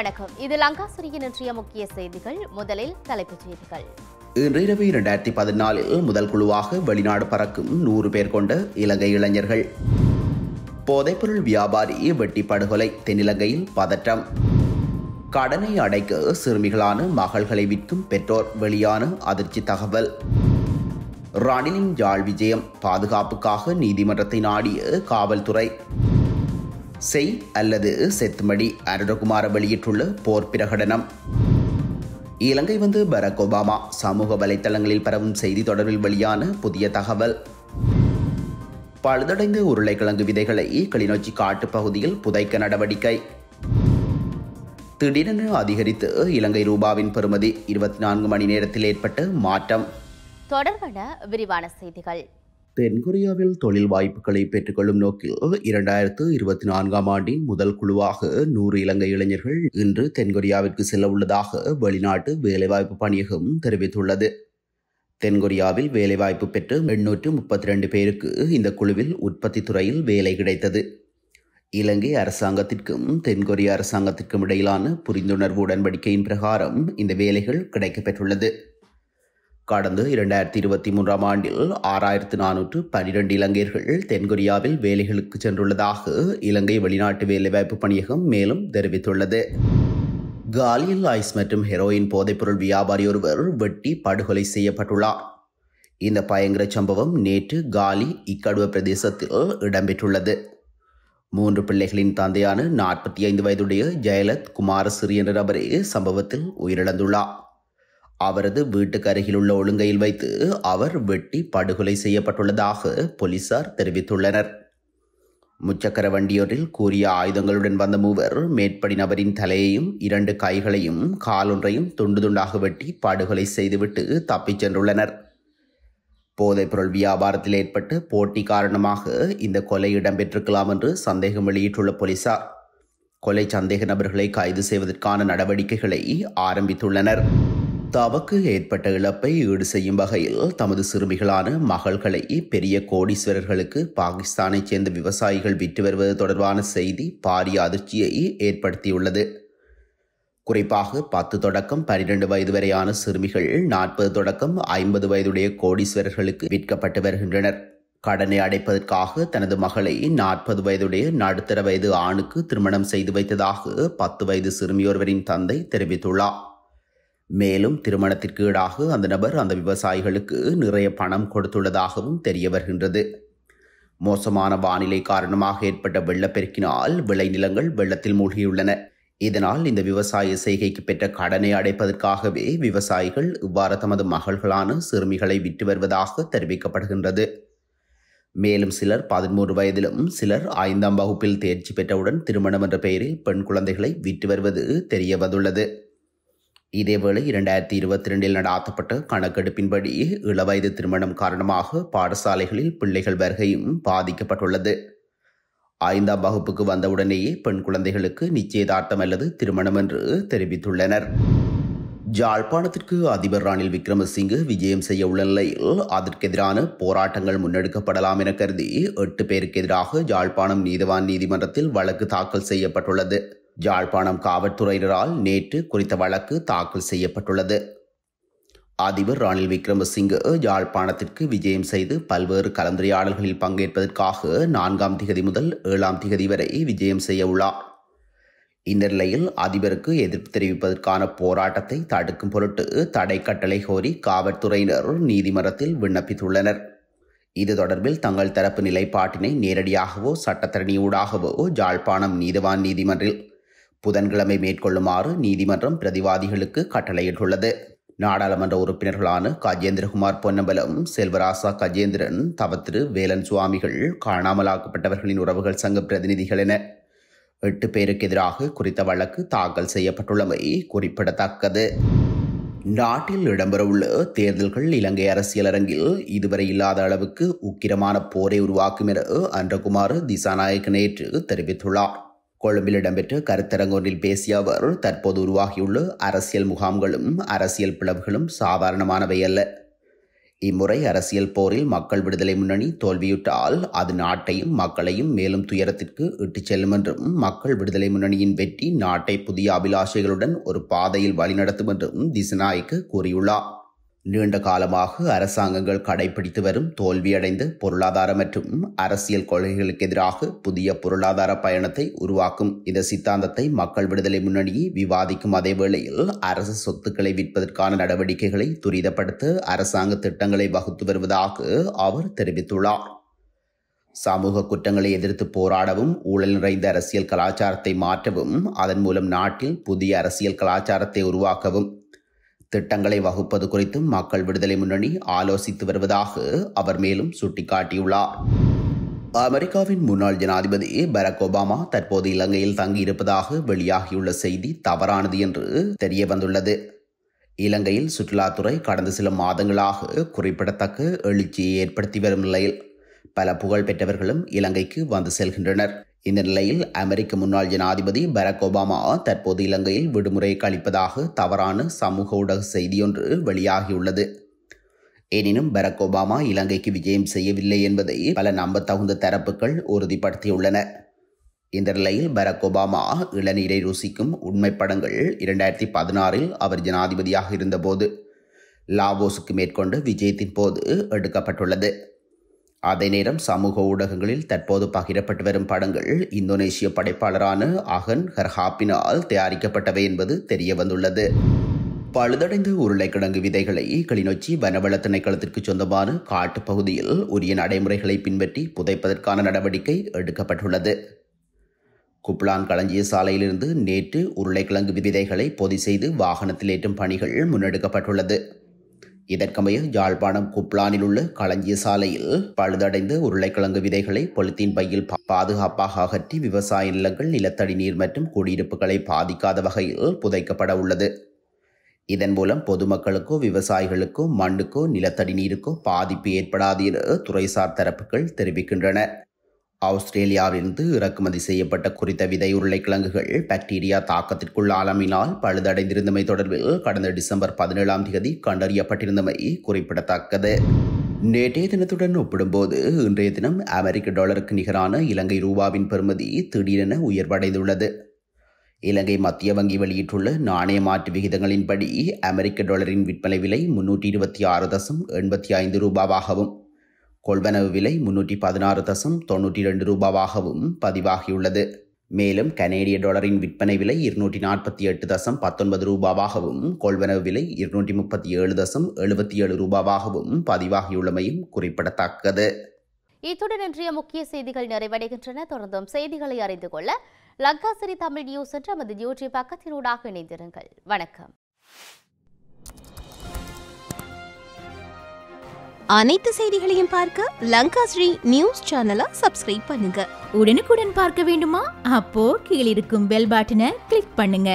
வணக்கம். இது லங்காசுரியின் இன்றைய முக்கிய செய்திகள். முதலில் தலைப்புச் செய்திகள். இன்றிரவு இரண்டாயிரத்தி பதினாலில் முதல் குழுவாக வெளிநாடு பறக்கும் நூறு பேர் கொண்ட இலங்கை இளைஞர்கள். போதைப்பொருள் வியாபாரி வெட்டி படுகொலை தென்னிலங்கையில் பதற்றம். கடனை அடைக்க சிறுமிகளான மகள்களை விற்கும் பெற்றோர் வெளியான அதிர்ச்சி தகவல். ரணிலின் யாழ் விஜயம் பாதுகாப்புக்காக நீதிமன்றத்தை நாடிய காவல்துறை. செய் அல்லது செத்துமடி அருணகுமார வெளியிட்டுள்ள போர் பிரகடனம். இலங்கை வந்து பராக் ஒபாமா சமூக வலைத்தளங்களில் பரவும் செய்தி தொடர்பில் வெளியான புதிய தகவல். பழுதடைந்த உருளைக்கிழங்கு விதைகளை கிளிநொச்சி காட்டுப் பகுதியில் புதைக்க நடவடிக்கை. திடீரென அதிகரித்து இலங்கை ரூபாவின் பெறுமதி இருபத்தி நான்கு மணி நேரத்தில் ஏற்பட்ட மாற்றம். தொடர்பான விரிவான செய்திகள். தென்கொரியாவில் தொழில் வாய்ப்புகளை பெற்றுக்கொள்ளும் நோக்கில் இரண்டாயிரத்து இருபத்தி நான்காம் ஆண்டின் முதல் குழுவாக நூறு இலங்கை இளைஞர்கள் இன்று தென்கொரியாவிற்கு செல்ல உள்ளதாக வெளிநாட்டு வேலைவாய்ப்பு பணியகம் தெரிவித்துள்ளது. தென்கொரியாவில் வேலைவாய்ப்பு பெற்று எண்ணூற்று முப்பத்தி ரெண்டு பேருக்கு இந்த குழுவில் உற்பத்தி துறையில் வேலை கிடைத்தது. இலங்கை அரசாங்கத்திற்கும் தென்கொரிய அரசாங்கத்திற்கும் இடையிலான புரிந்துணர்வு உடன்படிக்கையின் பிரகாரம் இந்த வேலைகள் கிடைக்கப்பெற்றுள்ளது. கடந்த இரண்டாயிரத்தி இருபத்தி மூன்றாம் ஆண்டில் ஆறாயிரத்து நானூற்று பனிரெண்டு இலங்கையர்கள் தென்கொரியாவில் வேலைகளுக்கு சென்றுள்ளதாக இலங்கை வெளிநாட்டு வேலைவாய்ப்பு பணியகம் மேலும் தெரிவித்துள்ளது. காலியில் ஐஸ் மற்றும் ஹெரோயின் போதைப்பொருள் வியாபாரி ஒருவர் வெட்டி படுகொலை செய்யப்பட்டுள்ளார். இந்த பயங்கர சம்பவம் நேற்று காலி இக்கடுவ பிரதேசத்தில் இடம்பெற்றுள்ளது. மூன்று பிள்ளைகளின் தந்தையான நாற்பத்தி ஐந்து வயதுடைய ஜெயலத் குமாரசிறி என்ற நபரே சம்பவத்தில் உயிரிழந்துள்ளார். அவரது வீட்டுக்கு அருகிலுள்ள ஒழுங்கையில் வைத்து அவர் வெட்டி படுகொலை செய்யப்பட்டுள்ளதாக போலீசார் தெரிவித்துள்ளனர். முச்சக்கர வண்டியொன்றில் கூறிய ஆயுதங்களுடன் வந்த மூவர் மேற்படி நபரின் தலையையும் இரண்டு கைகளையும் காலொன்றையும் துண்டு துண்டாக வெட்டி படுகொலை செய்துவிட்டு தப்பிச் சென்றுள்ளனர். போதைப்பொருள் வியாபாரத்தில் ஏற்பட்டு போட்டி காரணமாக இந்த கொலை இடம்பெற்றிருக்கலாம் என்று சந்தேகம் வெளியிட்டுள்ள போலீசார். கொலை சந்தேக நபர்களை கைது செய்வதற்கான நடவடிக்கைகளை ஆரம்பித்துள்ளனர். தமக்கு ஏற்பட்ட இழப்பை ஈடு செய்யும் வகையில் தமது சிறுமிகளான மகள்களை பெரிய கோடீஸ்வரர்களுக்கு பாகிஸ்தானைச் சேர்ந்த விவசாயிகள் விற்று வருவது தொடர்பான செய்தி பாரிய அதிர்ச்சியை ஏற்படுத்தியுள்ளது. குறிப்பாக பத்து தொடக்கம் பனிரெண்டு வயது வரையான சிறுமிகள் நாற்பது தொடக்கம் ஐம்பது வயதுடைய கோடீஸ்வரர்களுக்கு விற்கப்பட்டு வருகின்றனர். கடனை அடைப்பதற்காக தனது மகளை நாற்பது வயதுடைய நடுத்தர வயது ஆணுக்கு திருமணம் செய்து வைத்ததாக பத்து வயது சிறுமியொருவரின் தந்தை தெரிவித்துள்ளார். மேலும் திருமணத்திற்கு ஈடாக அந்த நபர் அந்த விவசாயிகளுக்கு நிறைய பணம் கொடுத்துள்ளதாகவும் தெரிய வருகின்றது. மோசமான வானிலை காரணமாக ஏற்பட்ட வெள்ளப்பெருக்கினால் விளைநிலங்கள் வெள்ளத்தில் மூழ்கியுள்ளன. இதனால் இந்த விவசாய செய்கைக்கு பெற்ற கடனை அடைப்பதற்காகவே விவசாயிகள் இவ்வாறு தமது மகள்களான சிறுமிகளை விட்டு வருவதாக தெரிவிக்கப்படுகின்றது. மேலும் சிலர் பதிமூன்று வயதிலும் சிலர் ஐந்தாம் வகுப்பில் தேர்ச்சி பெற்றவுடன் திருமணம் என்ற பெயரில் பெண் குழந்தைகளை விட்டு வருவது தெரிய வந்துள்ளது. இதேவேளை இரண்டாயிரத்தி இருபத்தி ரெண்டில் நடாத்தப்பட்ட கணக்கெடுப்பின்படி இளவயது திருமணம் காரணமாக பாடசாலைகளில் பிள்ளைகள் வருகையும் பாதிக்கப்பட்டுள்ளது. ஐந்தாம் வகுப்புக்கு வந்தவுடனேயே பெண் குழந்தைகளுக்கு நிச்சயதார்த்தம் அல்லது திருமணம் என்று தெரிவித்துள்ளனர். ஜாழ்ப்பாணத்திற்கு அதிபர் ரணில் விக்ரமசிங்கு விஜயம் செய்ய உள்ள நிலையில் அதற்கெதிரான போராட்டங்கள் முன்னெடுக்கப்படலாம் என கருதி எட்டு பேருக்கு எதிராக ஜாழ்ப்பாணம் நீதவான் நீதிமன்றத்தில் வழக்கு தாக்கல் செய்யப்பட்டுள்ளது. ஜாழ்ப்பாணம் காவல்துறையினரால் நேற்று குறித்த வழக்கு தாக்கல் செய்யப்பட்டுள்ளது. அதிபர் ரணில் விக்ரமசிங்கே யாழ்ப்பாணத்திற்கு விஜயம் செய்து பல்வேறு கலந்துரையாடல்களில் பங்கேற்பதற்காக நான்காம் திகதி முதல் ஏழாம் திகதி வரை விஜயம் செய்ய உள்ளார். இந்த நிலையில் அதிபருக்கு எதிர்ப்பு தெரிவிப்பதற்கான போராட்டத்தை தடுக்கும் பொருட்டு தடை கட்டளை கோரி காவல்துறையினர் நீதிமன்றத்தில் விண்ணப்பித்துள்ளனர். இது தொடர்பில் தங்கள் தரப்பு நிலைப்பாட்டினை நேரடியாகவோ சட்டத்தரணியூடாகவோ ஜாழ்ப்பாணம் நீதிவான் நீதிமன்றில் புதன்கிழமை மேற்கொள்ளுமாறு நீதிமன்றம் பிரதிவாதிகளுக்கு கட்டளையிட்டுள்ளது. நாடாளுமன்ற உறுப்பினர்களான கஜேந்திரகுமார் பொன்னம்பலம் செல்வராசா கஜேந்திரன் தவத்திரு வேலன் சுவாமிகள் காணாமலாக்கப்பட்டவர்களின் உறவுகள் சங்க பிரதிநிதிகள் என எட்டு பேருக்கு எதிராக குறித்த வழக்கு தாக்கல் செய்யப்பட்டுள்ளமை குறிப்பிடத்தக்கது. நாட்டில் இடம்பெறவுள்ள தேர்தல்கள் இலங்கை அரசியல் அரங்கில் இதுவரை இல்லாத அளவுக்கு உக்கிரமான போரை உருவாக்கும் என அன்றகுமார் திசாநாயக் நேற்று தெரிவித்துள்ளார். கொழும்பில் இடம்பெற்ற கருத்தரங்கொன்றில் பேசிய அவர் தற்போது உருவாகியுள்ள அரசியல் முகாம்களும் அரசியல் பிளவுகளும் சாதாரணமானவை அல்ல. இம்முறை அரசியல் போரில் மக்கள் விடுதலை முன்னணி தோல்வியுற்றால் அது நாட்டையும் மக்களையும் மேலும் துயரத்திற்கு இட்டுச் செல்லும் என்றும் மக்கள் விடுதலை முன்னணியின் வெற்றி நாட்டை புதிய அபிலாஷைகளுடன் ஒரு பாதையில் வழிநடத்தும் என்றும் திசநாயக்க கூறியுள்ளார். நீண்ட காலமாக அரசாங்கங்கள் கடைபிடித்து வரும் தோல்வியடைந்த பொருளாதார மற்றும் அரசியல் கொள்கைகளுக்கு எதிராக புதிய பொருளாதார பயணத்தை உருவாக்கும் இந்த சித்தாந்தத்தை மக்கள் விடுதலை முன்னணி விவாதிக்கும் அதே வேளையில் அரசு சொத்துக்களை விற்பதற்கான நடவடிக்கைகளை துரிதப்படுத்த அரசாங்க திட்டங்களை வகுத்து வருவதாக அவர் தெரிவித்துள்ளார். சமூக குற்றங்களை எதிர்த்து போராடவும் ஊழல் நிறைந்த அரசியல் கலாச்சாரத்தை மாற்றவும் அதன் மூலம் நாட்டில் புதிய அரசியல் கலாச்சாரத்தை உருவாக்கவும் திட்டங்களை வகுப்பது குறித்தும் மக்கள் விடுதலை முன்னணி ஆலோசித்து வருவதாக அவர் மேலும் சுட்டிக்காட்டியுள்ளார். அமெரிக்காவின் முன்னாள் ஜனாதிபதி பராக் ஒபாமா தற்போது இலங்கையில் தங்கியிருப்பதாக வெளியாகியுள்ள செய்தி தவறானது என்று தெரிய வந்துள்ளது இலங்கையில் சுற்றுலாத்துறை கடந்த சில மாதங்களாக குறிப்பிடத்தக்க எழுச்சியை ஏற்படுத்தி வரும் நிலையில் பல புகழ் பெற்றவர்களும் இலங்கைக்கு வந்து செல்கின்றனர். இந்த நிலையில் அமெரிக்க முன்னாள் ஜனாதிபதி பராக் ஒபாமா தற்போது இலங்கையில் விடுமுறை கழிப்பதாக தவறான சமூக ஊடக செய்தியொன்று வெளியாகியுள்ளது. எனினும் பராக் ஒபாமா இலங்கைக்கு விஜயம் செய்யவில்லை என்பதை பல நம்பத்தகுந்த தரப்புகள் உறுதிப்படுத்தியுள்ளன. இந்த நிலையில் பராக் ஒபாமா இளநீரை ருசிக்கும் உண்மை படங்கள் இரண்டாயிரத்தி பதினாறில் அவர் ஜனாதிபதியாக இருந்தபோது லாவோஸுக்கு மேற்கொண்டு விஜயத்தின் போது எடுக்கப்பட்டுள்ளது. அதே நேரம் சமூக ஊடகங்களில் தற்போது பகிரப்பட்டு வரும் படங்கள் இந்தோனேசிய படைப்பாளரான அகன் ஹர்ஹாப்பினால் தயாரிக்கப்பட்டவை என்பது தெரிய வந்துள்ளது பழுதடைந்த உருளைக்கிழங்கு விதைகளை கிளிநொச்சி வனவள திணைக்களத்திற்கு சொந்தமான காட்டுப் பகுதியில் உரிய நடைமுறைகளை பின்பற்றி புதைப்பதற்கான நடவடிக்கை எடுக்கப்பட்டுள்ளது. குப்லான் களஞ்சிய சாலையிலிருந்து நேற்று உருளைக்கிழங்கு விதைகளை பொதி செய்து வாகனத்தில் ஏற்றும் பணிகள் முன்னெடுக்கப்பட்டுள்ளது. இதற்கமைய யாழ்ப்பாணம் குப்லானில் உள்ள களஞ்சிய சாலையில் பழுதடைந்த உருளைக்கிழங்கு விதைகளை பொலித்தீன் பையில் பாதுகாப்பாக அகற்றி விவசாய நிலங்கள் நிலத்தடி நீர் மற்றும் குடியிருப்புகளை பாதிக்காத வகையில் புதைக்கப்பட உள்ளது. இதன் மூலம் பொதுமக்களுக்கோ விவசாயிகளுக்கோ மண்ணுக்கோ நிலத்தடி நீருக்கோ பாதிப்பு ஏற்படாது என துறைசார் தரப்புகள் தெரிவிக்கின்றன ஆஸ்திரேலியாவிலிருந்து இறக்குமதி செய்யப்பட்ட குறித்த விதை உருளைக்கிழங்குகள் பாக்டீரியா தாக்கத்திற்குள் ஆலமினால் பழுதடைந்திருந்தமை தொடர்பில் கடந்த டிசம்பர் பதினேழாம் தேதி கண்டறியப்பட்டிருந்தமை குறிப்பிடத்தக்கது. நேற்றைய தினத்துடன் ஒப்பிடும்போது இன்றைய தினம் அமெரிக்க டாலருக்கு நிகரான இலங்கை ரூபாவின் பெறுமதி திடீரென உயர்வடைந்துள்ளது. இலங்கை மத்திய வங்கி வெளியிட்டுள்ள நாணய மாற்று விகிதங்களின்படி அமெரிக்க டாலரின் விற்பனை விலை முன்னூற்றி இருபத்தி ஆறு தசம் எண்பத்தி ஐந்து ரூபாவாகவும் கொள்வனவு விலை முன்னூற்றி பதினாறு தசம் தொன்னூற்றி ரெண்டு ரூபாவாகவும் பதிவாகியுள்ளது. மேலும் கனேடிய டாலரின் விற்பனை விலை இருநூற்றி நாற்பத்தி எட்டு தசம் பத்தொன்பது ரூபாவாகவும் கொள்வனவு விலை இருநூற்றி முப்பத்தி ஏழு தசம் எழுபத்தி ஏழு ரூபாவாகவும் பதிவாகியுள்ளமையும் குறிப்பிடத்தக்கது. இத்துடன் இன்றைய முக்கிய செய்திகள் நிறைவடைகின்றன. தொடர்ந்தும் செய்திகளை அறிந்து கொள்ள லங்காசிரி தமிழ் நியூஸ் என்ற நமது யூடியூப் பக்கத்தினூடாக இணைந்திருங்கள். வணக்கம். அனைத்து செய்திகளையும் பார்க்க லங்கா ஸ்ரீ நியூஸ் சேனலை சப்ஸ்கிரைப் பண்ணுங்க. உடனுக்குடன் பார்க்க வேண்டுமா? அப்போ கீழிருக்கும் பெல் பட்டனை கிளிக் பண்ணுங்க.